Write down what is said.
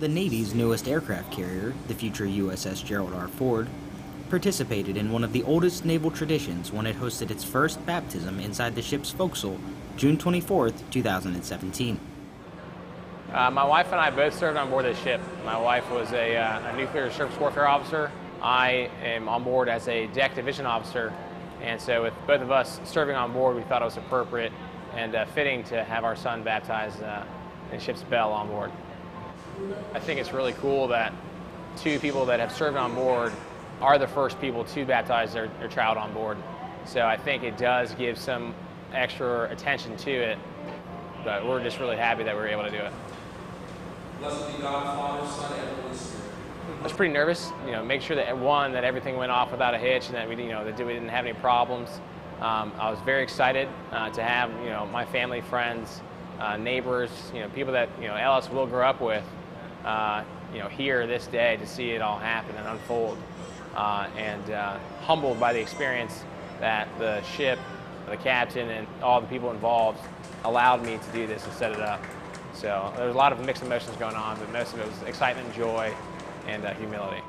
The Navy's newest aircraft carrier, the future USS Gerald R. Ford, participated in one of the oldest naval traditions when it hosted its first baptism inside the ship's forecastle June 24, 2017. Uh, my wife and I both served on board the ship. My wife was a, uh, a nuclear surface warfare officer. I am on board as a deck division officer. And so with both of us serving on board, we thought it was appropriate and uh, fitting to have our son baptized uh, in ship's bell on board. I think it's really cool that two people that have served on board are the first people to baptize their, their child on board. So I think it does give some extra attention to it, but we're just really happy that we were able to do it. Blessed be God, Father, Son, and Holy Spirit. I was pretty nervous, you know, make sure that one, that everything went off without a hitch and that we, you know, that we didn't have any problems. Um, I was very excited uh, to have, you know, my family, friends, uh, neighbors, you know, people that, you know, Ellis will grow up with, uh, you know, here this day to see it all happen and unfold. Uh, and uh, humbled by the experience that the ship, the captain, and all the people involved allowed me to do this and set it up. So there was a lot of mixed emotions going on, but most of it was excitement, joy, and uh, humility.